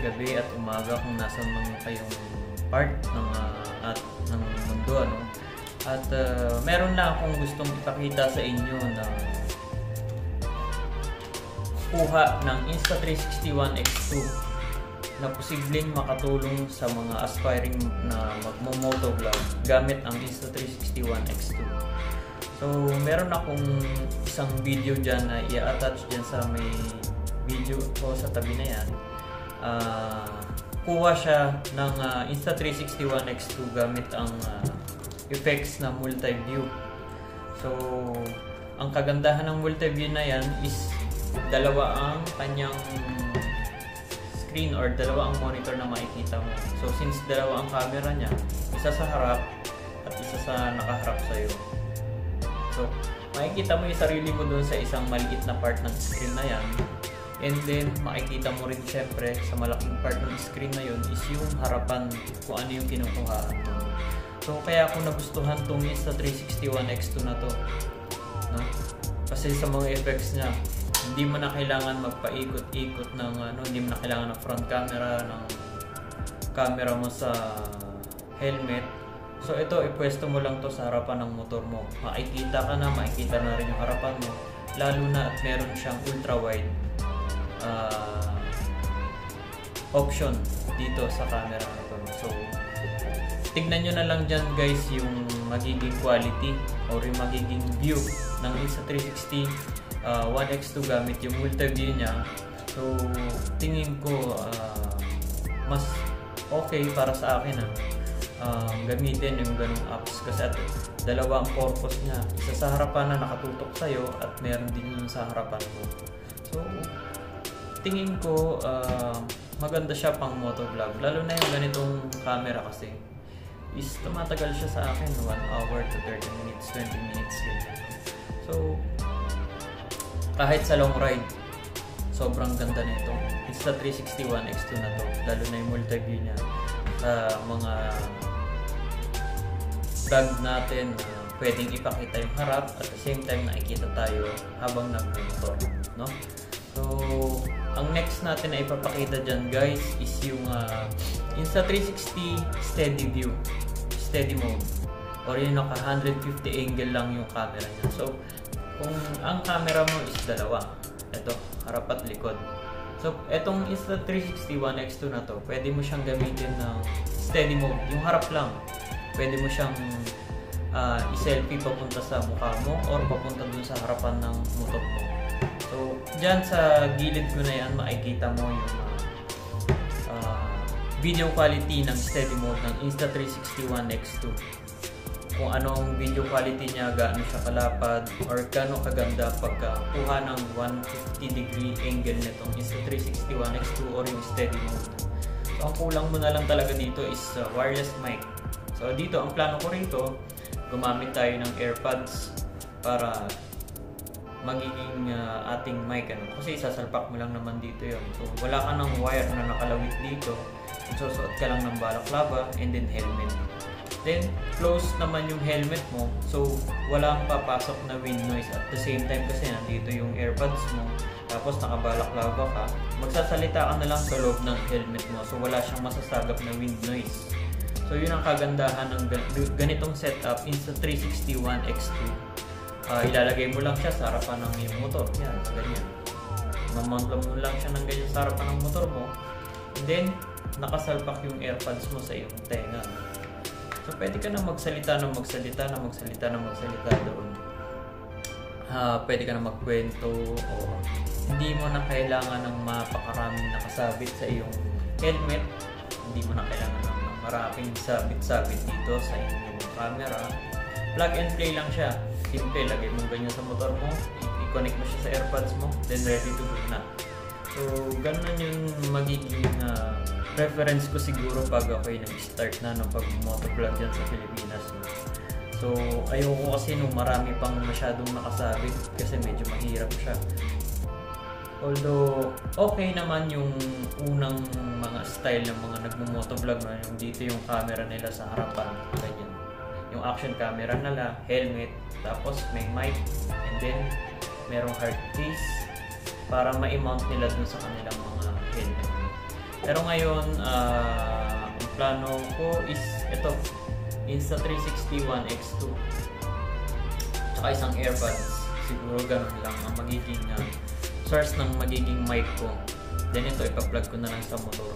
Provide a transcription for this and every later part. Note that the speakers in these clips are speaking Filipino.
gabi at umaga kung nasa man kayong part ng uh, at ng mundo ano. At uh, meron na akong gustong ipakita sa inyo na kuha ng Insta360 One X2 na posibleng makatulong sa mga aspiring na magmo-motovlog gamit ang Insta360 One X2. So, meron akong isang video dyan na i-attach dyan sa may video ko sa tabi na yan. Uh, kuha siya ng uh, Insta360 One X2 gamit ang uh, effects na multi-view. So, ang kagandahan ng multi-view na yan is dalawa ang kanyang screen or dalawa ang monitor na makikita mo. So since dalawa ang camera niya, isa sa harap at isa sa nakaharap sa iyo. So makikita mo yung sarili mo doon sa isang maliit na part ng screen na yan. And then makikita mo rin syempre sa malaking part ng screen na yun is yung harapan kung ano yung kinukuha. So kaya ako nagustuhan tong sa 360 One X2 na to. No? Kasi sa mga effects niya, hindi mo na kailangan magpaikot-ikot ng ano, hindi mo na kailangan ng front camera ng camera mo sa helmet. So ito, ipwesto mo lang to sa harapan ng motor mo. Makikita ka na, makikita na rin yung harapan mo. Lalo na at meron siyang ultra wide uh, option dito sa camera na to. So tignan nyo na lang dyan guys yung magiging quality or yung magiging view ng Insta360 uh, 1X2 gamit yung multi-view niya. So, tingin ko uh, mas okay para sa akin ah, uh, gamitin yung ganung apps kasi at dalawa ang purpose niya. Isa sa harapan na nakatutok sa'yo at meron din yung sa harapan mo. So, tingin ko uh, maganda siya pang motovlog. Lalo na yung ganitong camera kasi is tumatagal siya sa akin 1 hour to 30 minutes, 20 minutes ganyan. So, kahit sa long ride, sobrang ganda nito. It's the 361 X2 na to, lalo na yung multi-view niya. Sa mga vlog natin, uh, pwedeng ipakita yung harap at the same time nakikita tayo habang nag-motor. No? So, ang next natin na ipapakita dyan guys is yung uh, Insta360 Steady View, Steady Mode or yung naka 150 angle lang yung camera niya. So, kung ang camera mo is dalawa, ito, harap at likod. So, itong Insta360 One X2 na to, pwede mo siyang gamitin ng steady mode, yung harap lang. Pwede mo siyang uh, i-selfie papunta sa mukha mo or papunta dun sa harapan ng motor mo. So, dyan sa gilid ko na yan, makikita mo yung uh, video quality ng steady mode ng Insta360 One X2 kung anong video quality niya, gaano siya kalapad, or gaano kaganda pagka kuha ng 150 degree angle nitong Insta360 One X2 or yung steady mode. So, ang kulang mo na lang talaga dito is uh, wireless mic. So, dito, ang plano ko rito, gumamit tayo ng AirPods para magiging uh, ating mic ano kasi sasalpak mo lang naman dito yon so wala ka ng wire na nakalawit dito susuot ka lang ng balaklava and then helmet Then, close naman yung helmet mo. So, walang papasok na wind noise. At the same time kasi nandito yung earbuds mo. Tapos nakabalaklava ka. Magsasalita ka na lang sa loob ng helmet mo. So, wala siyang masasagap na wind noise. So, yun ang kagandahan ng ganitong setup Insta360 One X2. Uh, ilalagay mo lang siya sa harapan ng iyong motor. Yan, ganyan. Mamount mo lang siya ng ganyan sa harapan ng motor mo. And then, nakasalpak yung airpods mo sa iyong tenga. So, pwede ka na magsalita ng magsalita na magsalita na magsalita doon. Uh, pwede ka na magkwento o hindi mo na kailangan ng mapakaraming nakasabit sa iyong helmet. Hindi mo na kailangan ng maraming sabit-sabit dito sa inyong camera. Plug and play lang siya. Simple, lagay mo ganyan sa motor mo, i-connect mo siya sa AirPods mo, then ready to go na. So, ganun yung magiging uh, preference ko siguro pag ako yung nag-start na ng pag-motovlog dyan sa Pilipinas. No? So, ayoko kasi nung marami pang masyadong nakasabit kasi medyo mahirap siya. Although, okay naman yung unang mga style ng mga nagmo-motovlog na yung dito yung camera nila sa harapan, ganyan. Yung action camera nila, helmet, tapos may mic, and then merong hard case para ma-mount nila dun sa kanilang mga helmet. Pero ngayon, ah, ang plano ko is ito, Insta360 One X2. Tsaka isang earbuds. Siguro ganun lang ang magiging ah, source ng magiging mic ko. Then ito, ipa-plug ko na lang sa motor.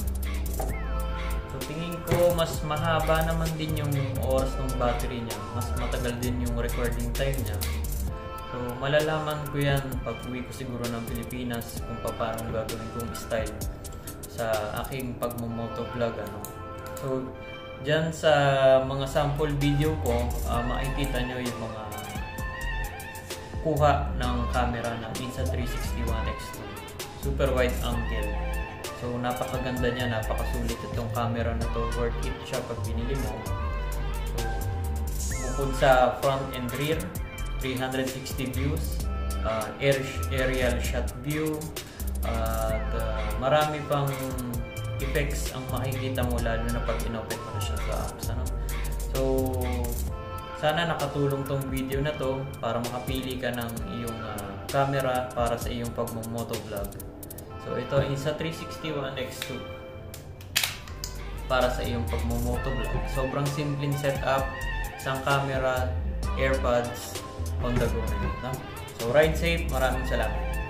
So tingin ko mas mahaba naman din yung oras ng battery niya. Mas matagal din yung recording time niya. So malalaman ko yan pag uwi ko siguro ng Pilipinas kung paano gagawin kong style sa aking pagmumotovlog ano. So dyan sa mga sample video ko, ah, makikita nyo yung mga kuha ng camera ng Insta360 One X2 super wide angle so napakaganda niya napakasulit itong camera na to worth it siya pag binili mo so bukod sa front and rear 360 views uh, air, aerial shot view uh, at uh, marami pang effects ang makikita mo lalo na pag inopen mo siya sa apps ano? so sana nakatulong tong video na to para makapili ka ng iyong ah, camera para sa iyong pagmumotovlog. So ito is a 360 One X2 para sa iyong pagmumotovlog. Sobrang simpleng setup, isang camera, AirPods, on the go. No? So ride safe, maraming salamat.